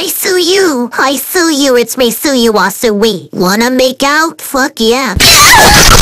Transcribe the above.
I sue you. I sue you. It's me, sue you, I sue we. Wanna make out? Fuck yeah.